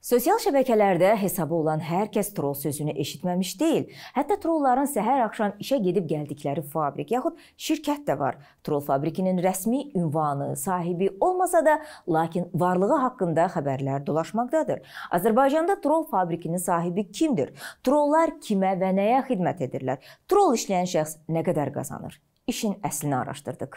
Sosial şəbəkələrdə hesabı olan hər kəs troll sözünü eşitməmiş deyil. Hətta trollların səhər axşam işə gedib gəldikləri fabrik yaxud şirkət də var. Troll fabrikinin rəsmi ünvanı, sahibi olmasa da, lakin varlığı haqqında xəbərlər dolaşmaqdadır. Azərbaycanda troll fabrikinin sahibi kimdir? Trolllar kimə və nəyə xidmət edirlər? Troll işləyən şəxs nə qədər qazanır? İşin əslini araşdırdıq.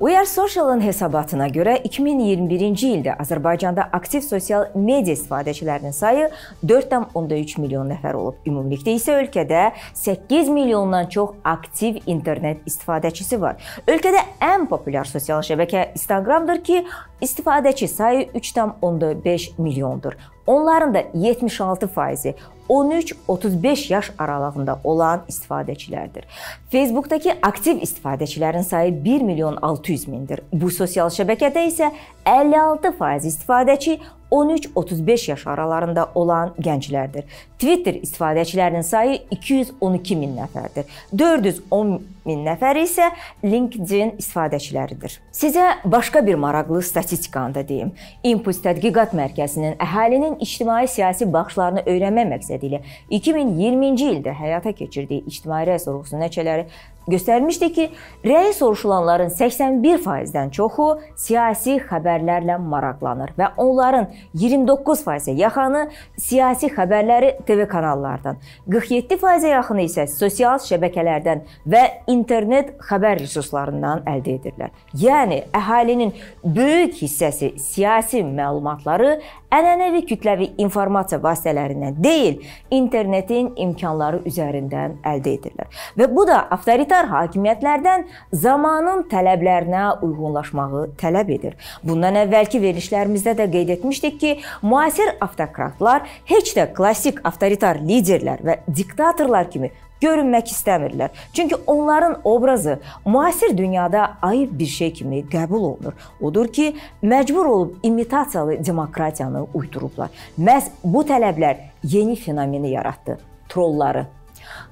We Are Social-ın hesabatına görə 2021-ci ildə Azərbaycanda aktiv sosial media istifadəçilərinin sayı 4,3 milyon nəfər olub. Ümumilikdə isə ölkədə 8 milyondan çox aktiv internet istifadəçisi var. Ölkədə ən populyar sosial şəbəkə Instagramdır ki, istifadəçi sayı 3,5 milyondur. Onların da 76%-i 13-35 yaş aralığında olan istifadəçilərdir. Facebookdakı aktiv istifadəçilərin sayı 1 milyon 600 mindir. Bu sosial şəbəkədə isə 56% istifadəçi 13-35 yaş aralarında olan gənclərdir. Twitter istifadəçilərinin sayı 212 min nəfərdir. 410 min nəfər isə LinkedIn istifadəçiləridir. Sizə başqa bir maraqlı statistikanı da deyim. Impuls Tədqiqat Mərkəzinin əhalinin ictimai-siyasi baxışlarını öyrənmək məqsədi ilə 2020-ci ildə həyata keçirdiyi ictimai rəy sorğusunun nəticələri göstərmişdi ki, rəy soruşulanların 81%-dən çoxu siyasi xəbərlərlə maraqlanır və onların 29%-ə yaxını siyasi xəbərləri TV kanallardan, 47%-ə yaxını isə sosial şəbəkələrdən və internet xəbər resurslarından əldə edirlər. Yəni əhalinin böyük hissəsi siyasi məlumatları ənənəvi kütləvi informasiya vasitələrindən deyil, internetin imkanları üzərindən əldə edirlər. Və bu da avtoritar hakimiyyətlərdən zamanın tələblərinə uyğunlaşmağı tələb edir. Bundan əvvəlki verilişlərimizdə də qeyd etmişdik ki, müasir avtokratlar heç də klassik avtoritar liderlər və diktatorlar kimi görünmək istəmirlər. Çünki onların obrazı müasir dünyada ayıb bir şey kimi qəbul olunur. Odur ki, məcbur olub imitasiyalı demokratiyanı uydurublar. Məhz bu tələblər yeni fenomeni yaratdı. Trolları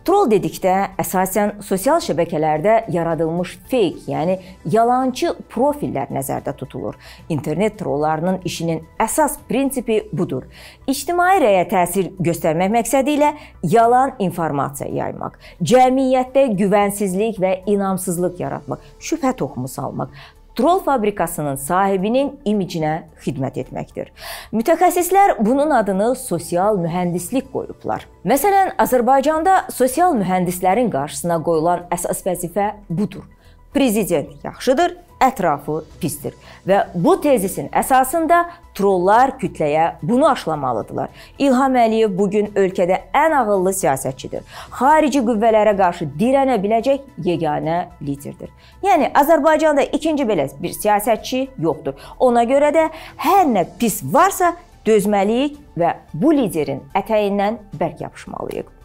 Troll dedikdə əsasən sosial şəbəkələrdə yaradılmış fake, yəni yalançı profillər nəzərdə tutulur. İnternet trollarının işinin əsas prinsipi budur. İctimai rəyə təsir göstərmək məqsədi ilə yalan informasiya yaymaq, cəmiyyətdə güvənsizlik və inamsızlıq yaratmaq, şübhə toxumu salmaq, Troll fabrikasının sahibinin imicinə xidmət etməkdir. Mütəxəssislər bunun adını sosial mühəndislik qoyublar. Məsələn, Azərbaycanda sosial mühəndislərin qarşısına qoyulan əsas vəzifə budur. Prezident yaxşıdır, ətrafı pisdir. Və bu tezisin əsasında trollar kütləyə bunu aşlamalıdırlar. İlham Əliyev bu gün ölkədə ən ağıllı siyasətçidir. Xarici qüvvələrə qarşı dirənə biləcək yeganə liderdir. Yəni Azərbaycanda ikinci belə bir siyasətçi yoxdur. Ona görə də hər nə pis varsa dözməliyik və bu liderin ətəyindən bərk yapışmalıyıq.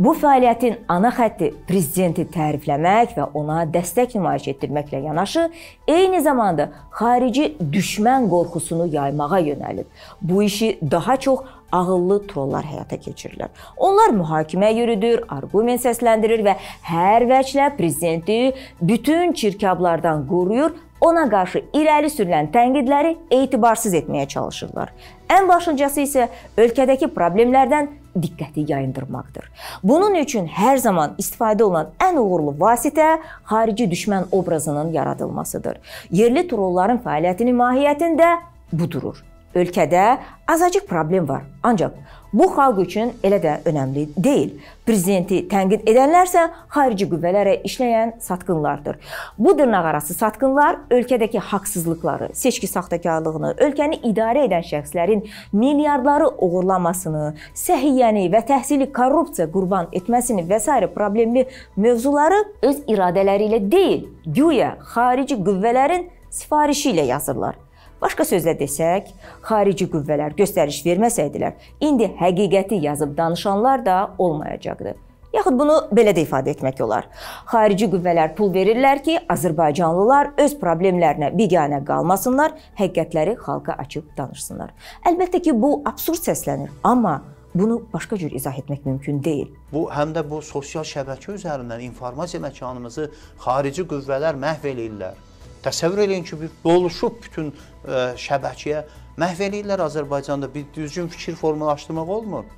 Bu fəaliyyətin ana xətti prezidenti tərifləmək və ona dəstək nümayiş etdirməklə yanaşı, eyni zamanda xarici düşmən qorxusunu yaymağa yönəlib. Bu işi daha çox ağıllı trollar həyata keçirirlər. Onlar mühakimə yürüdür, arqument səsləndirir və hər vəclə prezidenti bütün çirkablardan qoruyur, ona qarşı irəli sürülən tənqidləri etibarsız etməyə çalışırlar. Ən başlıcası isə ölkədəki problemlərdən diqqəti yayındırmaqdır. Bunun üçün hər zaman istifadə olunan ən uğurlu vasitə xarici düşmən obrazının yaradılmasıdır. Yerli trolların fəaliyyətinin mahiyyətində bu durur. Ölkədə azacıq problem var. Ancaq bu xalq üçün elə də önəmli deyil. Prezidenti tənqid edənlərsə xarici qüvvələrə işləyən satqınlardır. Bu dırnaqarası satqınlar ölkədəki haqsızlıqları, seçki saxtakarlığını, ölkəni idarə edən şəxslərin milyardları oğurlamasını, səhiyyəni və təhsili korrupsiya qurban etməsini və s. problemli mövzuları öz iradələri ilə deyil, güya xarici qüvvələrin sifarişi ilə yazırlar. Başqa sözlə desək, xarici qüvvələr göstəriş verməsəydilər, indi həqiqəti yazıb danışanlar da olmayacaqdı. Yaxud bunu belə də ifadə etmək olar. Xarici qüvvələr pul verirlər ki, Azərbaycanlılar öz problemlərinə biganə qalmasınlar, həqiqətləri xalqa açıb danışsınlar. Əlbəttə ki, bu absurd səslənir, amma bunu başqa cür izah etmək mümkün deyil. Bu həm də bu sosial şəbəkə üzərindən informasiya məkanımızı xarici qüvvələr məhv eləyirlər. Təsəvvür eləyin ki, bir doluşub bütün ə, şəbəkəyə məhv eləyirlər Azərbaycanda. Bir düzgün fikir formalaşdırmaq olmur.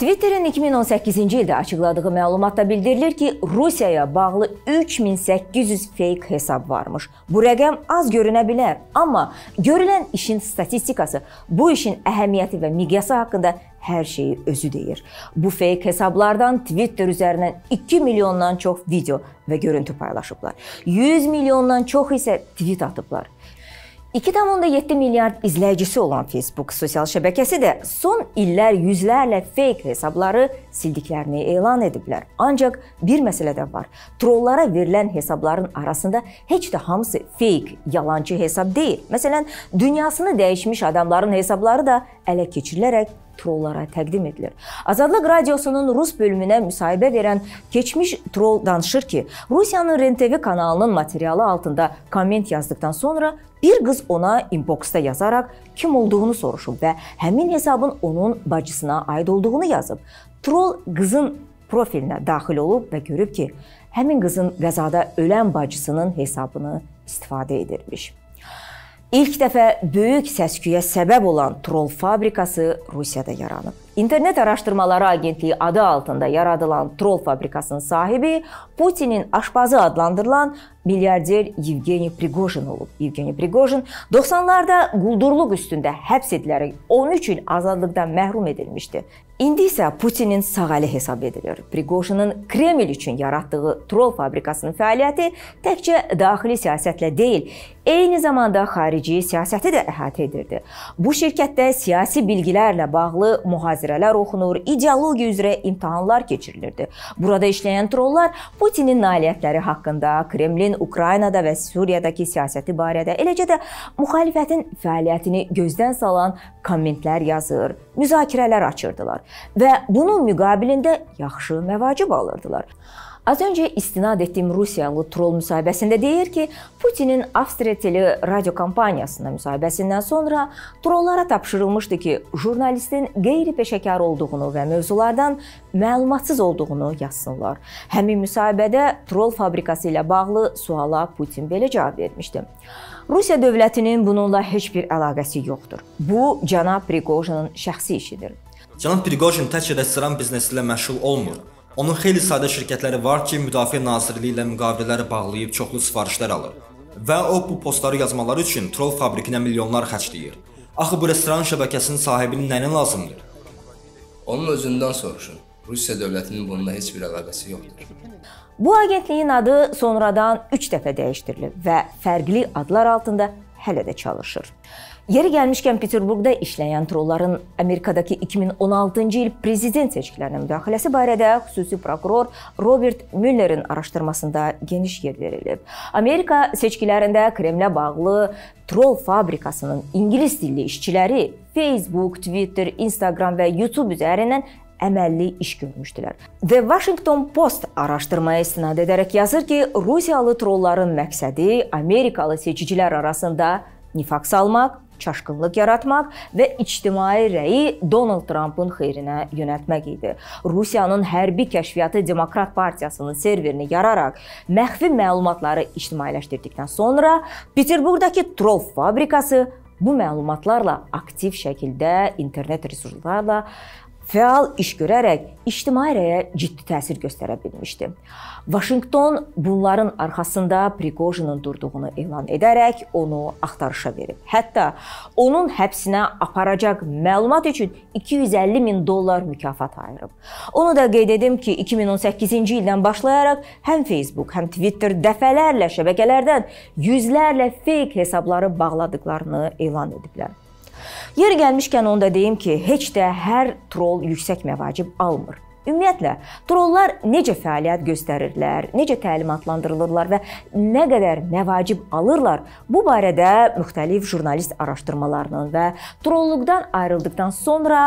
Twitterin 2018-ci ildə açıqladığı məlumatda bildirilir ki, Rusiyaya bağlı 3800 fake hesab varmış. Bu rəqəm az görünə bilər, amma görülən işin statistikası bu işin əhəmiyyəti və miqyası haqqında hər şeyi özü deyir. Bu fake hesablardan Twitter üzərindən 2 milyondan çox video və görüntü paylaşıblar. 100 milyondan çox isə tweet atıblar. 2,7 milyard izləyicisi olan Facebook sosial şəbəkəsi də son illər yüzlərlə fake hesabları sildiklərini elan ediblər. Ancaq bir məsələ də var. Trollara verilən hesabların arasında heç də hamısı fake, yalançı hesab deyil. Məsələn, dünyasını dəyişmiş adamların hesabları da ələ keçirilərək trollara təqdim edilir. Azadlıq radiosunun rus bölümünə müsahibə verən keçmiş trol danışır ki, Rusiyanın REN-TV kanalının materialı altında komment yazdıkdan sonra bir qız ona inboxda yazaraq kim olduğunu soruşub və həmin hesabın onun bacısına aid olduğunu yazıb. Troll qızın profilinə daxil olub və görüb ki, həmin qızın qəzada ölən bacısının hesabını istifadə edirmiş. İlk dəfə böyük səs-küyə səbəb olan troll fabrikası Rusiyada yaranıb. İnternet Araşdırmaları Agentliyi adı altında yaradılan troll fabrikasının sahibi Putinin aşpazı adlandırılan milyarder Yevgeniy Prigojin olub. Yevgeniy Prigojin 90-larda quldurluq üstündə həbs edilərək 13 il azadlıqdan məhrum edilmişdi. İndi isə Putinin sağ əli hesab edilir. Prigojinin Kreml üçün yaratdığı troll fabrikasının fəaliyyəti təkcə daxili siyasətlə deyil, eyni zamanda xarici siyasəti də əhatə edirdi. Bu şirkətdə siyasi bilgilərlə bağlı mühazirələr oxunur, ideologiya üzrə imtahanlar keçirilirdi. Burada işləyən trollar Putinin nailiyyətləri haqqında, Kremlin Ukraynada və Suriyadakı siyasəti barədə, eləcə də müxalifətin fəaliyyətini gözdən salan kommentlər yazır, müzakirələr açırdılar və bunun müqabilində yaxşı məvacib alırdılar. Az öncə istinad etdiyim Rusiyalı troll müsahibəsində deyir ki, Putinin Avstriya tele radio kompaniyasına müsahibəsindən sonra trollara tapşırılmışdı ki, jurnalistin qeyri-peşəkar olduğunu və mövzulardan məlumatsız olduğunu yazsınlar. Həmin müsahibədə troll fabrikası ilə bağlı suala Putin belə cavab vermişdi. Rusiya dövlətinin bununla heç bir əlaqəsi yoxdur. Bu cənab Prigojinin şəxsi işidir. Cənab Prigojin təkcə restoran biznesi ilə məşğul olmur. Onun xeyli sadə şirkətləri var ki, Müdafiə Nazirliyi ilə müqavilələr bağlayıb çoxlu sifarişlər alır. Və o bu postları yazmaları üçün troll fabrikinə milyonlar xərcləyir. Axı bu restoran şəbəkəsinin sahibinin nəyinə lazımdır? Onun özündən soruşun. Rusiya dövlətinin bununla heç bir əlaqəsi yoxdur. Bu agentliyin adı sonradan 3 dəfə dəyişdirilib və fərqli adlar altında hələ də çalışır. Yeri gəlmişkən Peterburqda işləyən trolların Amerikadakı 2016-cı il prezident seçkilərinə müdaxiləsi barədə xüsusi prokuror Robert Müllerin araşdırmasında geniş yer verilib. Amerika seçkilərində Kremlə bağlı troll fabrikasının ingilis dilli işçiləri Facebook, Twitter, Instagram və YouTube üzərindən əməlli iş görmüşdülər. The Washington Post araşdırmaya istinad edərək yazır ki, Rusiyalı trolların məqsədi Amerikalı seçicilər arasında nifaq salmaq, çaşqınlıq yaratmaq və ictimai rəyi Donald Trumpın xeyrinə yönəltmək idi. Rusiyanın hərbi kəşfiyyatı Demokrat Partiyasının serverini yararaq məxfi məlumatları ictimailəşdirdikdən sonra Peterburqdakı troll fabrikası bu məlumatlarla aktiv şəkildə internet resurslarla fəal iş görərək ictimai rəyə ciddi təsir göstərə bilmişdi. Vaşinqton bunların arxasında Priqojinin durduğunu elan edərək onu axtarışa verib. Hətta onun həbsinə aparacaq məlumat üçün 250 min dollar mükafat ayırıb. Onu da qeyd edim ki, 2018-ci ildən başlayaraq həm Facebook, həm Twitter dəfələrlə şəbəkələrdən yüzlərlə fake hesabları bağladıklarını elan ediblər. Yer gəlmişkən onu da deyim ki, heç də hər troll yüksək məvacib almır. Ümumiyyətlə, trollar necə fəaliyyət göstərirlər, necə təlimatlandırılırlar və nə qədər məvacib alırlar, bu barədə müxtəlif jurnalist araşdırmalarının və trolluqdan ayrıldıqdan sonra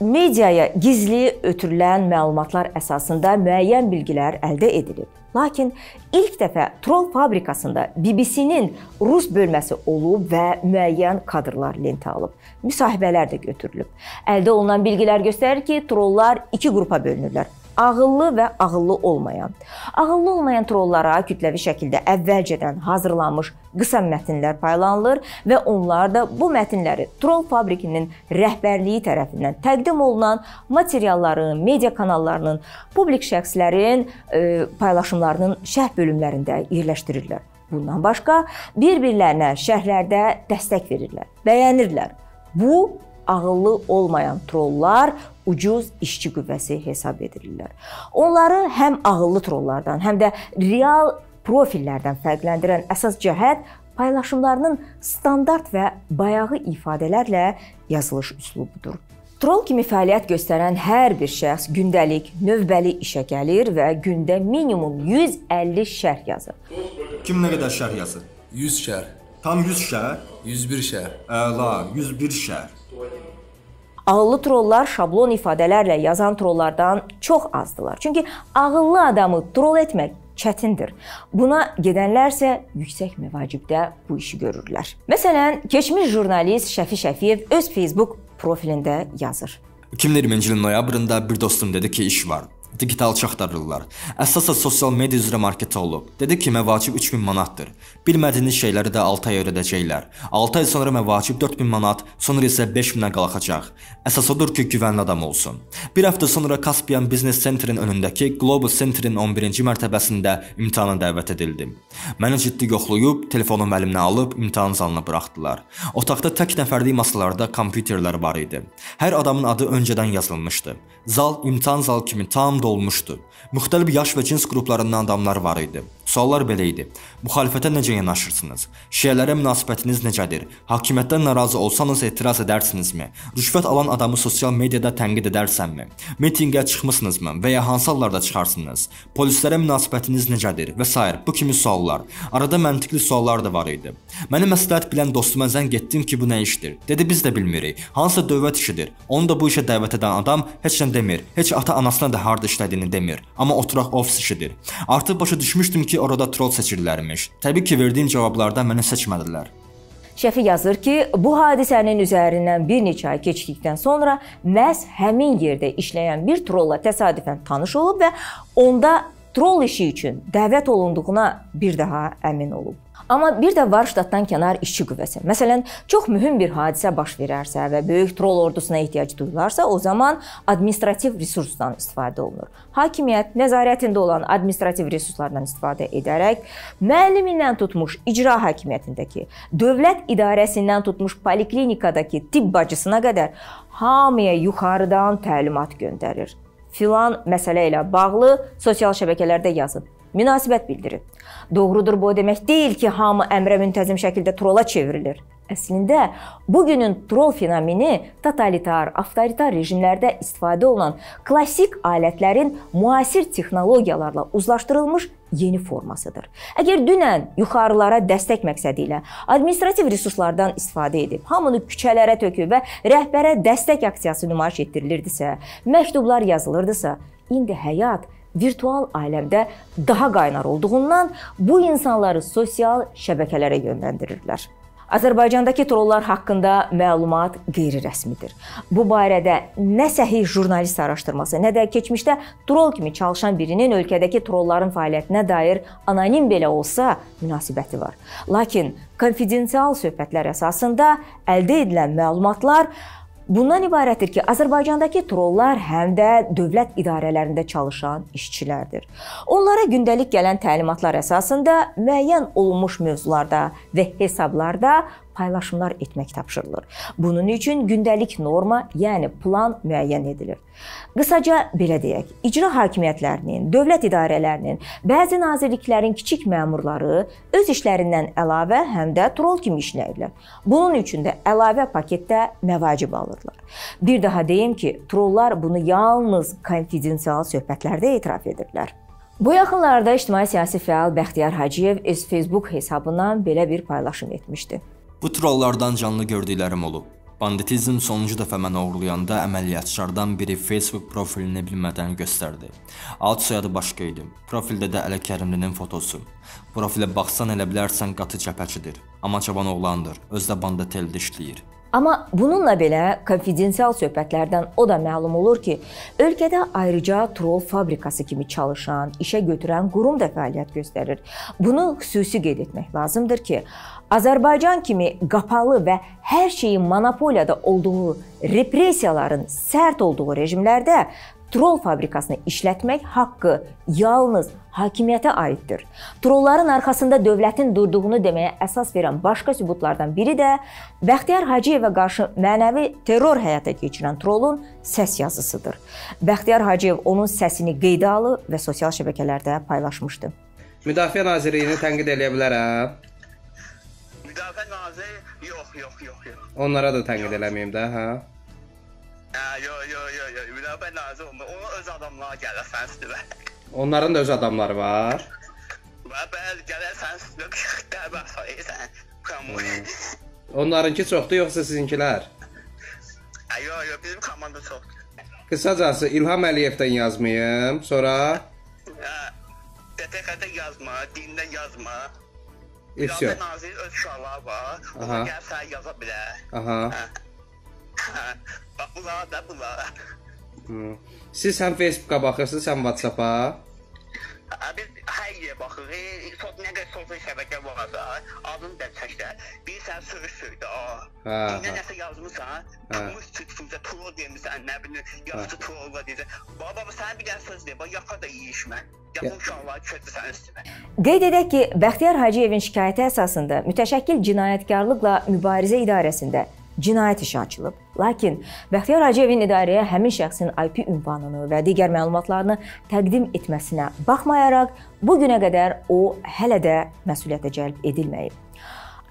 mediaya gizli ötürülən məlumatlar əsasında müəyyən bilgilər əldə edilib. Lakin ilk dəfə troll fabrikasında BBC-nin rus bölməsi olub və müəyyən kadrlar lentə alıb. Müsahibələr də götürülüb. Əldə olunan bilgilər göstərir ki, trollar iki qrupa bölünürlər. Ağıllı və ağıllı olmayan. Ağıllı olmayan trollara kütləvi şəkildə əvvəlcədən hazırlanmış qısa mətnlər paylanılır və onlar da bu mətnləri Troll fabrikinin rəhbərliyi tərəfindən təqdim olunan materialların, media kanallarının, publik şəxslərin e, paylaşımlarının şərh bölümlərində yerləşdirirlər. Bundan başqa bir-birlərinə şərhlərdə dəstək verirlər, bəyənirlər. Bu ağıllı olmayan trollar ucuz işçi qüvvəsi hesab edilirlər. Onları həm ağıllı trollardan, həm də real profillərdən fərqləndirən əsas cəhət paylaşımlarının standart və bayağı ifadələrlə yazılış üslubudur. Troll kimi fəaliyyət göstərən hər bir şəxs gündəlik, növbəli işə gəlir və gündə minimum 150 şərh yazır. Kim nə qədər şərh yazır? 100 şər, Tam 100 şərh. 101 şər. Əla, 101 şərh. Ağıllı trollar şablon ifadələrlə yazan trollardan çox azdılar. Çünki ağıllı adamı trol etmək çətindir. Buna gedənlərsə yüksək məvacibdə bu işi görürlər. Məsələn, keçmiş jurnalist Şəfi Şəfiyev öz Facebook profilində yazır. 2020-ci ilin noyabrında bir dostum dedi ki, iş var. Digital axtarırlar. Əsasən sosial media üzrə marketə olub. Dedi ki, məvacib 3000 manatdır. Bilmədiyiniz şeyləri də 6 ay öyrədəcəklər. 6 ay sonra məvacib 4000 manat, sonra isə 5000-ə qalxacaq. Əsas odur ki, güvənli adam olsun. Bir həftə sonra Caspian Business Center-in önündəki Global Center-in 11-ci mərtəbəsində imtahana dəvət edildim. Məni ciddi yoxlayıb, telefonumu əlimdən alıb imtahan zalına buraxdılar. Otaqda tək nəfərlik masalarda kompüterlər var idi. Hər adamın adı öncədən yazılmışdı. Zal imtahan zal kimi tam dolmuşdu. Müxtəlif yaş və cins qruplarından adamlar var idi. Suallar belə idi. Müxalifətə necə yanaşırsınız? Şiələrə münasibətiniz necədir? Hakimiyyətdən narazı olsanız etiraz edərsinizmi? Rüşvət alan adamı sosial mediada tənqid edərsənmi? Mitinqə çıxmısınızmı və ya hansı hallarda çıxarsınız? Polislərə münasibətiniz necədir və s. bu kimi suallar. Arada məntiqli suallar da var idi. Məni məsləhət bilən dostuma zəng etdim ki, bu nə işdir? Dedi biz də bilmirik. Hansı dövlət işidir? Onu da bu işə dəvət edən adam heç nə demir. Heç ata-anasına da harda işlədiyini demir. Amma oturaq ofis işidir. Artıq başa düşmüşdüm ki, orada troll seçirlərmiş. Təbii ki, verdiyim cavablarda məni seçmədilər. Şəfi yazır ki, bu hadisənin üzərindən bir neçə ay keçdikdən sonra məhz həmin yerdə işləyən bir trolla təsadüfən tanış olub və onda troll işi üçün dəvət olunduğuna bir daha əmin olub. Amma bir də var ştatdan kənar işçi qüvvəsi. Məsələn, çox mühüm bir hadisə baş verərsə və böyük troll ordusuna ehtiyac duyularsa, o zaman administrativ resursdan istifadə olunur. Hakimiyyət nəzarətində olan administrativ resurslardan istifadə edərək müəllimindən tutmuş icra hakimiyyətindəki, dövlət idarəsindən tutmuş poliklinikadakı tibb bacısına qədər hamıya yuxarıdan təlimat göndərir. Filan məsələ ilə bağlı sosial şəbəkələrdə yazın münasibət bildirin. Doğrudur bu o demək deyil ki, hamı əmrə müntəzim şəkildə trolla çevrilir. Əslində bu günün troll fenomeni totalitar, avtoritar rejimlərdə istifadə olunan klassik alətlərin müasir texnologiyalarla uzlaşdırılmış yeni formasıdır. Əgər dünən yuxarılara dəstək məqsədi ilə administrativ resurslardan istifadə edib hamını küçələrə töküb və rəhbərə dəstək aksiyası nümayiş etdirilirdisə, məktublar yazılırdısa, indi həyat virtual aləmdə daha qaynar olduğundan bu insanları sosial şəbəkələrə yönləndirirlər. Azərbaycandakı trollar haqqında məlumat qeyri-rəsmidir. Bu barədə nə səhih jurnalist araşdırması, nə də keçmişdə troll kimi çalışan birinin ölkədəki trolların fəaliyyətinə dair anonim belə olsa münasibəti var. Lakin konfidensial söhbətlər əsasında əldə edilən məlumatlar Bundan ibarətdir ki, Azərbaycandakı trollar həm də dövlət idarələrində çalışan işçilərdir. Onlara gündəlik gələn təlimatlar əsasında müəyyən olunmuş mövzularda və hesablarda paylaşımlar etmək tapşırılır. Bunun üçün gündəlik norma, yəni plan müəyyən edilir. Qısaca belə deyək, icra hakimiyyətlərinin, dövlət idarələrinin, bəzi nazirliklərin kiçik məmurları öz işlərindən əlavə həm də troll kimi işləyirlər. Bunun üçün də əlavə paketdə məvacib alırlar. Bir daha deyim ki, trollar bunu yalnız konfidensial söhbətlərdə etiraf edirlər. Bu yaxınlarda ictimai siyasi fəal Bəxtiyar Hacıyev öz Facebook hesabından belə bir paylaşım etmişdi. Bu trollardan canlı gördüklərim olub. Banditizm sonuncu dəfə məni oğurlayanda əməliyyatçılardan biri Facebook profilini bilmədən göstərdi. Ad soyadı başqa idi. Profildə də Ələ Kərimlinin fotosu. Profilə baxsan elə bilərsən qatı cəpəçidir. Amma cavan oğlandır. Özdə banda teldə işləyir. Amma bununla belə konfidensial söhbətlərdən o da məlum olur ki, ölkədə ayrıca troll fabrikası kimi çalışan, işə götürən qurum da fəaliyyət göstərir. Bunu xüsusi qeyd etmək lazımdır ki, Azərbaycan kimi qapalı və hər şeyin monopoliyada olduğu, repressiyaların sərt olduğu rejimlərdə Troll fabrikasını işlətmək haqqı yalnız hakimiyyətə aiddir. Trollların arxasında dövlətin durduğunu deməyə əsas verən başqa sübutlardan biri də Bəxtiyar Hacıyevə qarşı mənəvi terror həyata keçirən trollun səs yazısıdır. Bəxtiyar Hacıyev onun səsini qeydə alıb və sosial şəbəkələrdə paylaşmışdı. Müdafiə Nazirliyini tənqid eləyə bilərəm. Müdafiə naziri yox, yox, yox, yox. Onlara da tənqid eləməyim də, hə? Hə, yox, yox, yox, yox. Müdafiə naziri olmur. Onun öz adamları gələr sənin üstünə. Onların da öz adamları var. Və bəli gələr sənin üstünə dəbə sayırsan. Onlarınki çoxdur yoxsa sizinkilər? Hə, yox, yox, bizim komanda çoxdur. Qısacası İlham Əliyevdən yazmayım, sonra Hə. DTK-də yazma, dində yazma. ifşa. Müdafiə naziri öz uşaqları var. Aha. Ona gəlib sənə yaza bilər. Aha. Hə. Bax bunlar da bunlar. Siz həm Facebooka baxırsınız, həm WhatsApp-a. Biz hər yerə baxırıq. Çox nə qədər sosial şəbəkə varsa, adını da çəklər. Bir sən sürüsürdü, a. Hə, hə. nəsə yazmısan, tutmuş çıxmışsa troll demirsən, nə bilim, yaxşı troll var deyirsən. Baba, sən bir dənə söz de, bax yaka da yeyişmə. Yaxın uşaqlar kötü sənin üstünə. Qeyd edək ki, Bəxtiyar Hacıyevin şikayəti əsasında mütəşəkkil cinayətkarlıqla mübarizə idarəsində cinayət işi açılıb. Lakin Bəxtiyar Hacıyevin idarəyə həmin şəxsin IP ünvanını və digər məlumatlarını təqdim etməsinə baxmayaraq, bu günə qədər o hələ də məsuliyyətə cəlb edilməyib.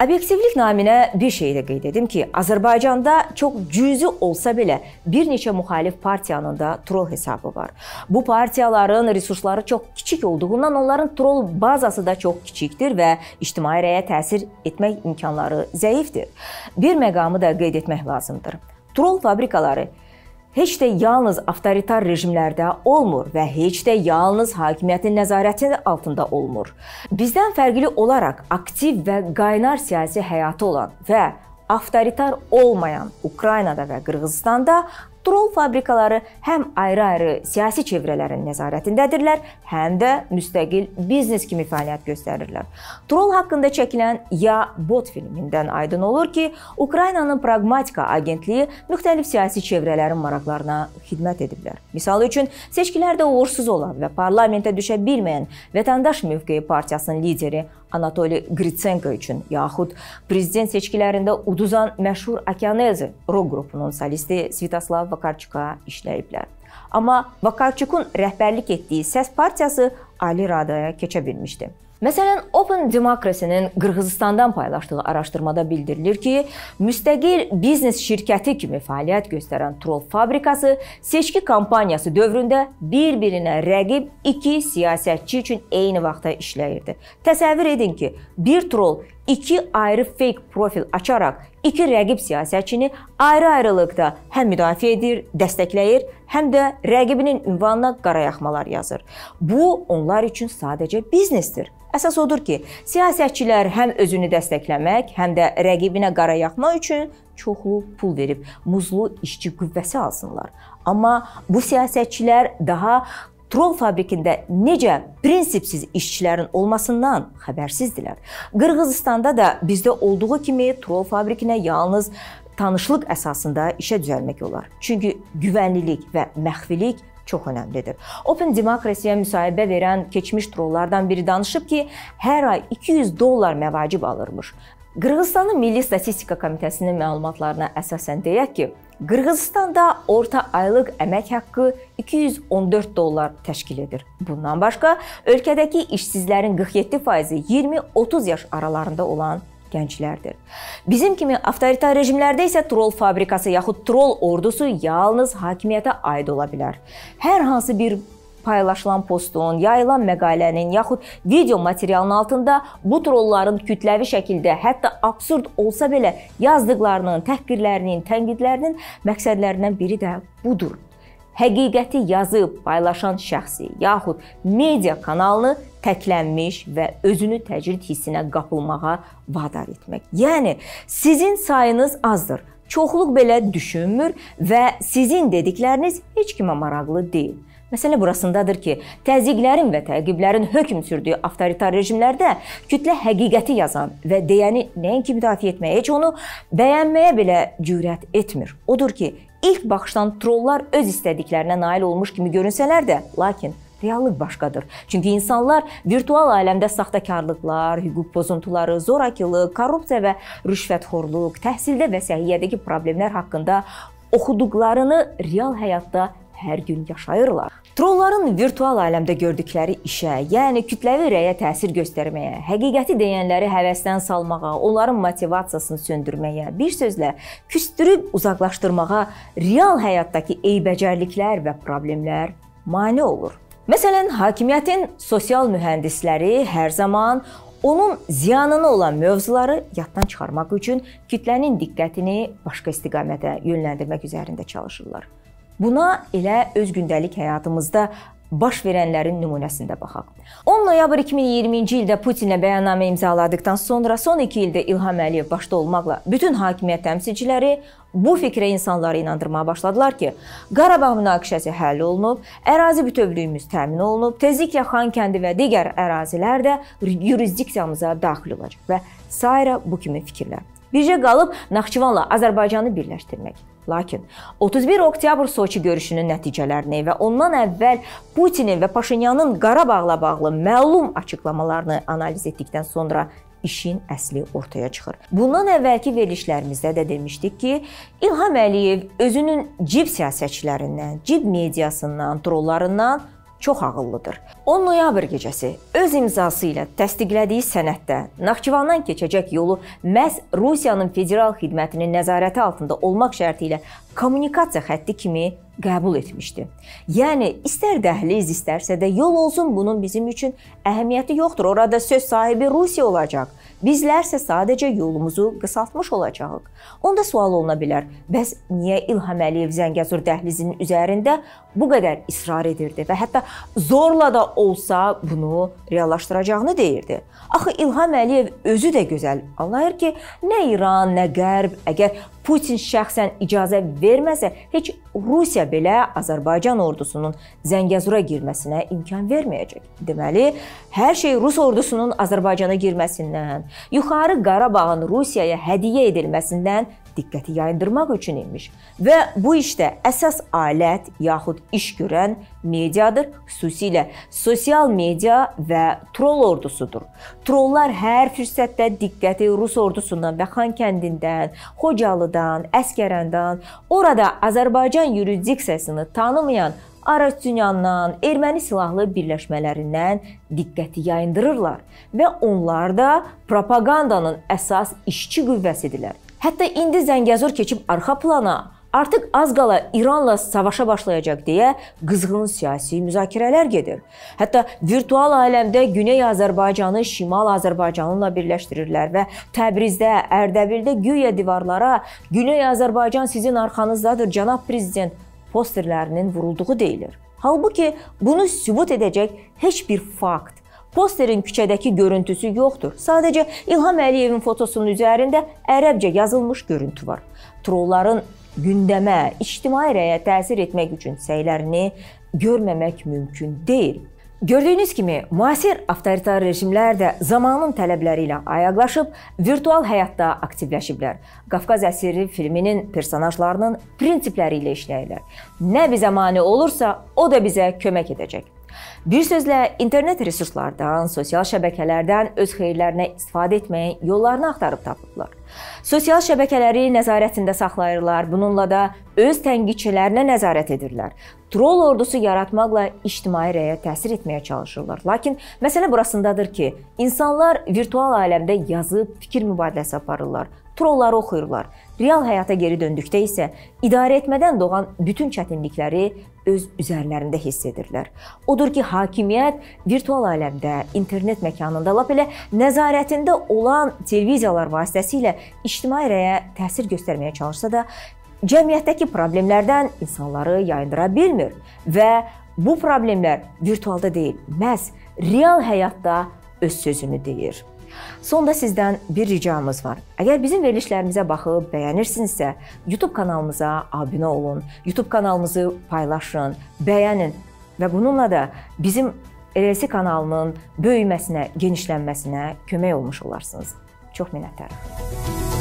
Obyektivlik naminə bir şey də qeyd edim ki, Azərbaycanda çox cüzi olsa belə bir neçə müxalif partiyanın da troll hesabı var. Bu partiyaların resursları çox kiçik olduğundan onların troll bazası da çox kiçikdir və ictimai rəyə təsir etmək imkanları zəifdir. Bir məqamı da qeyd etmək lazımdır. Troll fabrikaları heç də yalnız avtoritar rejimlərdə olmur və heç də yalnız hakimiyyətin nəzarəti altında olmur. Bizdən fərqli olaraq aktiv və qaynar siyasi həyatı olan və avtoritar olmayan Ukraynada və Qırğızstanda troll fabrikaları həm ayrı-ayrı siyasi çevrələrin nəzarətindədirlər, həm də müstəqil biznes kimi fəaliyyət göstərirlər. Troll haqqında çəkilən Ya Bot filmindən aydın olur ki, Ukraynanın Pragmatika agentliyi müxtəlif siyasi çevrələrin maraqlarına xidmət ediblər. Misal üçün, seçkilərdə uğursuz olan və parlamentə düşə bilməyən Vətəndaş Mövqeyi partiyasının lideri Anatoli Qritsenko üçün yaxud prezident seçkilərində uduzan məşhur Okeanezi rock qrupunun solisti Svitoslav Vakarçuka işləyiblər. Amma Vakarçukun rəhbərlik etdiyi Səs partiyası Ali Radaya keçə bilmişdi. Məsələn, Open Democracy-nin Qırğızstandan paylaşdığı araşdırmada bildirilir ki, müstəqil biznes şirkəti kimi fəaliyyət göstərən troll fabrikası seçki kampaniyası dövründə bir-birinə rəqib iki siyasətçi üçün eyni vaxtda işləyirdi. Təsəvvür edin ki, bir troll iki ayrı fake profil açaraq iki rəqib siyasətçini ayrı-ayrılıqda həm müdafiə edir, dəstəkləyir, həm də rəqibinin ünvanına qarayaxmalar yazır. Bu onlar üçün sadəcə biznesdir. Əsas odur ki, siyasətçilər həm özünü dəstəkləmək, həm də rəqibinə qara yaxmaq üçün çoxlu pul verib muzlu işçi qüvvəsi alsınlar. Amma bu siyasətçilər daha troll fabrikində necə prinsipsiz işçilərin olmasından xəbərsizdilər. Qırğızstanda da bizdə olduğu kimi troll fabrikinə yalnız tanışlıq əsasında işə düzəlmək olar. Çünki güvənlilik və məxfilik çox əhəmilidir. Open Democracy-yə müsahibə verən keçmiş trollardan biri danışıb ki, hər ay 200 dollar məvacib alırmış. Qırğızstanın Milli Statistika Komitəsinin məlumatlarına əsasən deyək ki, Qırğızstanda orta aylıq əmək haqqı 214 dollar təşkil edir. Bundan başqa, ölkədəki işsizlərin 47%-i 20-30 yaş aralarında olan gənclərdir. Bizim kimi avtoritar rejimlərdə isə troll fabrikası yaxud troll ordusu yalnız hakimiyyətə aid ola bilər. Hər hansı bir paylaşılan postun, yayılan məqalənin yaxud video materialının altında bu trolların kütləvi şəkildə, hətta absurd olsa belə yazdıqlarının, təhqirlərinin, tənqidlərinin məqsədlərindən biri də budur. Həqiqəti yazıb paylaşan şəxsi yaxud media kanalını təklənmiş və özünü təcrid hissinə qapılmağa vadar etmək. Yəni sizin sayınız azdır. çoxluq belə düşünmür və sizin dedikləriniz heç kimə maraqlı deyil. Məsələ burasındadır ki, təzyiqlərin və təqiblərin hökm sürdüyü avtoritar rejimlərdə kütlə həqiqəti yazan və deyəni nəinki müdafiə etməyə, heç onu bəyənməyə belə cürət etmir. Odur ki, ilk baxışdan trollar öz istədiklərinə nail olmuş kimi görünsələr də, lakin reallıq başqadır. Çünki insanlar virtual aləmdə saxtakarlıqlar, hüquq pozuntuları, zorakılıq, korrupsiya və rüşvətxorluq, təhsildə və səhiyyədəki problemlər haqqında oxuduqlarını real həyatda hər gün yaşayırlar. Trolların virtual aləmdə gördükləri işə, yəni kütləvi rəyə təsir göstərməyə, həqiqəti deyənləri həvəsdən salmağa, onların motivasiyasını söndürməyə, bir sözlə küstürüb uzaqlaşdırmağa real həyatdakı eybəcərliklər və problemlər mane olur. Məsələn, hakimiyyətin sosial mühəndisləri hər zaman onun ziyanına olan mövzuları yaddan çıxarmaq üçün kütlənin diqqətini başqa istiqamətə yönləndirmək üzərində çalışırlar. Buna elə öz gündəlik həyatımızda baş verənlərin nümunəsində baxaq. 10 noyabr 2020-ci ildə Putinlə bəyannamə imzaladıkdan sonra son 2 ildə İlham Əliyev başda olmaqla bütün hakimiyyət təmsilçiləri bu fikrə insanları inandırmağa başladılar ki, Qarabağ münaqişəsi həll olunub, ərazi bütövlüyümüz təmin olunub, tezliklə Xankəndi və digər ərazilər də yurisdiksiyamıza daxil olacaq və sairə bu kimi fikirlər. Bircə qalıb Naxçıvanla Azərbaycanı birləşdirmək. Lakin 31 oktyabr Soçi görüşünün nəticələrini və ondan əvvəl Putinin və Paşinyanın Qarabağla bağlı məlum açıqlamalarını analiz etdikdən sonra işin əsli ortaya çıxır. Bundan əvvəlki verilişlərimizdə də demişdik ki, İlham Əliyev özünün cib siyasətçilərindən, cib mediasından, trollarından çox ağıllıdır. 10 noyabr gecəsi öz imzası ilə təsdiqlədiyi sənəddə Naxçıvandan keçəcək yolu məhz Rusiyanın federal xidmətinin nəzarəti altında olmaq şərti ilə kommunikasiya xətti kimi qəbul etmişdi. Yəni istər dəhliz, istərsə də yol olsun, bunun bizim üçün əhəmiyyəti yoxdur. Orada söz sahibi Rusiya olacaq. Bizlərsə sadəcə yolumuzu qısaltmış olacağıq. Onda sual oluna bilər: bəs niyə İlham Əliyev Zəngəzur dəhlizinin üzərində bu qədər israr edirdi və hətta zorla da olsa bunu reallaşdıracağını deyirdi? Axı İlham Əliyev özü də gözəl anlayır ki, nə İran, nə Qərb əgər Putin şəxsən icazə verməsə, heç Rusiya belə Azərbaycan ordusunun Zəngəzura girməsinə imkan verməyəcək. Deməli, hər şey Rus ordusunun Azərbaycana girməsindən, yuxarı Qarabağın Rusiyaya hədiyyə edilməsindən diqqəti yayındırmaq üçün imiş. Və bu işdə əsas alət yaxud iş görən mediadır, xüsusilə sosial media və troll ordusudur. Trollar hər fürsətdə diqqəti Rus ordusundan və Xankəndindən, Xocalıdan, Əskərandan, orada Azərbaycan yurisdiksiyasını tanımayan Arastunyandan, erməni silahlı birləşmələrindən diqqəti yayındırırlar və onlar da propagandanın əsas işçi qüvvəsidirlər. Hətta indi Zəngəzur keçib arxa plana artıq az qala İranla savaşa başlayacaq deyə qızğın siyasi müzakirələr gedir. Hətta virtual aləmdə Güney Azərbaycanı Şimal Azərbaycanla birləşdirirlər və Təbrizdə, Ərdəbildə güya divarlara Güney Azərbaycan sizin arxanızdadır, cənab prezident posterlərinin vurulduğu deyilir. Halbuki bunu sübut edəcək heç bir fakt Posterin küçədəki görüntüsü yoxdur. Sadəcə İlham Əliyevin fotosunun üzərində ərəbcə yazılmış görüntü var. Trolların gündəmə, ictimai rəyə təsir etmək üçün səylərini görməmək mümkün deyil. Gördüyünüz kimi, müasir avtoritar rejimlər də zamanın tələbləri ilə ayaqlaşıb virtual həyatda aktivləşiblər. Qafqaz əsiri filminin personajlarının prinsipləri ilə işləyirlər. Nə bizə mane olursa, o da bizə kömək edəcək. Bir sözlə, internet resurslardan, sosial şəbəkələrdən öz xeyirlərinə istifadə etməyin yollarını axtarıb tapıblar. Sosial şəbəkələri nəzarətində saxlayırlar, bununla da öz tənqidçilərinə nəzarət edirlər. Troll ordusu yaratmaqla ictimai rəyə təsir etməyə çalışırlar. Lakin məsələ burasındadır ki, insanlar virtual aləmdə yazıb fikir mübadiləsi aparırlar trolları oxuyurlar. Real həyata geri döndükdə isə idarə etmədən doğan bütün çətinlikləri öz üzərlərində hiss edirlər. Odur ki, hakimiyyət virtual aləmdə, internet məkanında, lap elə nəzarətində olan televiziyalar vasitəsilə ictimai rəyə təsir göstərməyə çalışsa da, cəmiyyətdəki problemlərdən insanları yayındıra bilmir və bu problemlər virtualda deyil, məhz real həyatda öz sözünü deyir. Sonda sizdən bir ricamız var. Əgər bizim verilişlərimizə baxıb bəyənirsinizsə, YouTube kanalımıza abunə olun, YouTube kanalımızı paylaşın, bəyənin və bununla da bizim LLC kanalının böyüməsinə, genişlənməsinə kömək olmuş olarsınız. Çox minnətdaram.